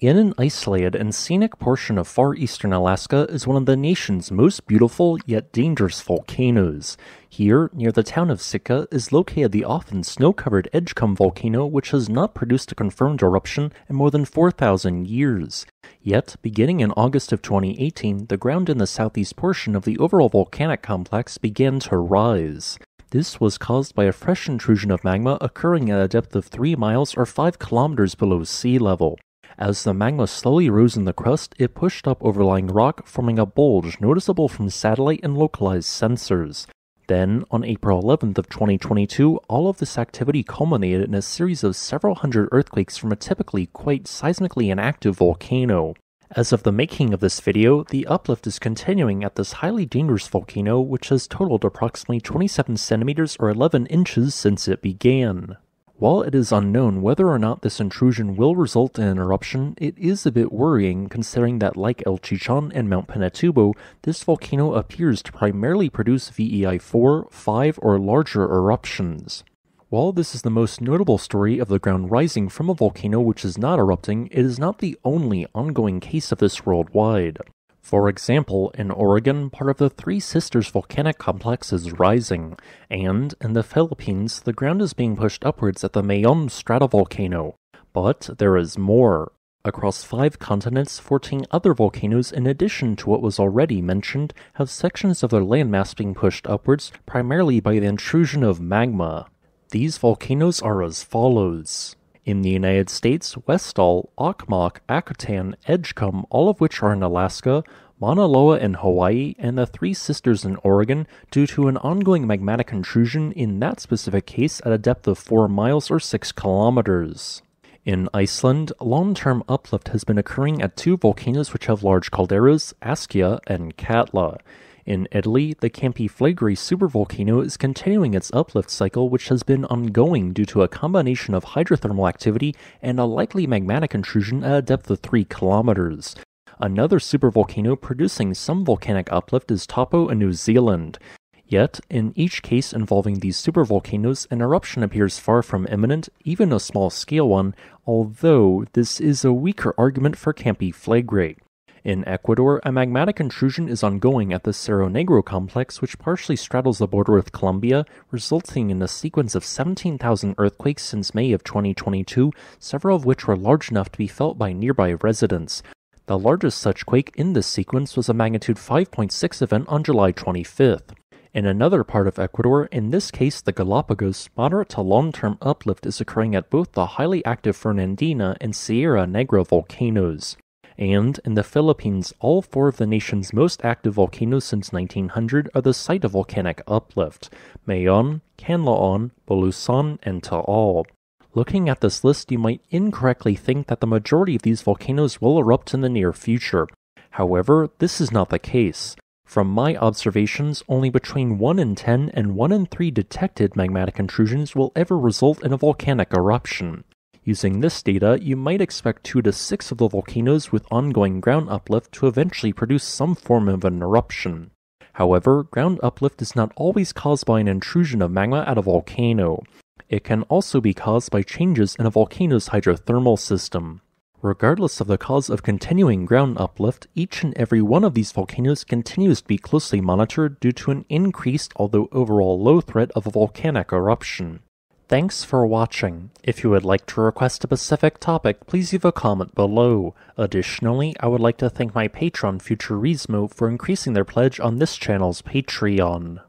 In an isolated and scenic portion of far eastern Alaska is one of the nation's most beautiful yet dangerous volcanoes. Here, near the town of Sitka, is located the often snow-covered Edgecumbe volcano which has not produced a confirmed eruption in more than 4,000 years. Yet, beginning in August of 2018, the ground in the southeast portion of the overall volcanic complex began to rise. This was caused by a fresh intrusion of magma occurring at a depth of 3 miles or 5 kilometers below sea level. As the magma slowly rose in the crust, it pushed up overlying rock, forming a bulge noticeable from satellite and localized sensors. Then, on April 11th of 2022, all of this activity culminated in a series of several hundred earthquakes from a typically quite seismically inactive volcano. As of the making of this video, the uplift is continuing at this highly dangerous volcano, which has totaled approximately 27 centimeters or 11 inches since it began. While it is unknown whether or not this intrusion will result in an eruption, it is a bit worrying considering that like El Chichon and Mount Pinatubo, this volcano appears to primarily produce VEI 4, 5, or larger eruptions. While this is the most notable story of the ground rising from a volcano which is not erupting, it is not the only ongoing case of this worldwide. For example, in Oregon, part of the Three Sisters volcanic complex is rising, and in the Philippines, the ground is being pushed upwards at the Mayon stratovolcano. But there is more. Across five continents, 14 other volcanoes, in addition to what was already mentioned, have sections of their landmass being pushed upwards, primarily by the intrusion of magma. These volcanoes are as follows. In the United States, Westdahl, Okmok, Akutan, Edgecumbe, all of which are in Alaska, Mauna Loa in Hawaii, and the Three Sisters in Oregon, due to an ongoing magmatic intrusion in that specific case at a depth of 4 miles or 6 kilometers. In Iceland, long-term uplift has been occurring at two volcanoes which have large calderas, Askja and Katla. In Italy, the Campi Flegrei supervolcano is continuing its uplift cycle, which has been ongoing due to a combination of hydrothermal activity and a likely magmatic intrusion at a depth of 3 kilometers. Another supervolcano producing some volcanic uplift is Taupo in New Zealand. Yet, in each case involving these supervolcanoes, an eruption appears far from imminent, even a small scale one, although this is a weaker argument for Campi Flegrei. In Ecuador, a magmatic intrusion is ongoing at the Cerro Negro complex, which partially straddles the border with Colombia, resulting in a sequence of 17,000 earthquakes since May of 2022, several of which were large enough to be felt by nearby residents. The largest such quake in this sequence was a magnitude 5.6 event on July 25th. In another part of Ecuador, in this case the Galapagos, moderate to long-term uplift is occurring at both the highly active Fernandina and Sierra Negra volcanoes. And in the Philippines, all four of the nation's most active volcanoes since 1900 are the site of volcanic uplift Mayon, Canlaon, Bulusan, and Taal. Looking at this list, you might incorrectly think that the majority of these volcanoes will erupt in the near future. However, this is not the case. From my observations, only between 1 in 10 and 1 in 3 detected magmatic intrusions will ever result in a volcanic eruption. Using this data, you might expect 2 to 6 of the volcanoes with ongoing ground uplift to eventually produce some form of an eruption. However, ground uplift is not always caused by an intrusion of magma at a volcano. It can also be caused by changes in a volcano's hydrothermal system. Regardless of the cause of continuing ground uplift, each and every one of these volcanoes continues to be closely monitored due to an increased, although overall low threat of a volcanic eruption. Thanks for watching. If you would like to request a specific topic, please leave a comment below. Additionally, I would like to thank my patron Futurismo for increasing their pledge on this channel's Patreon.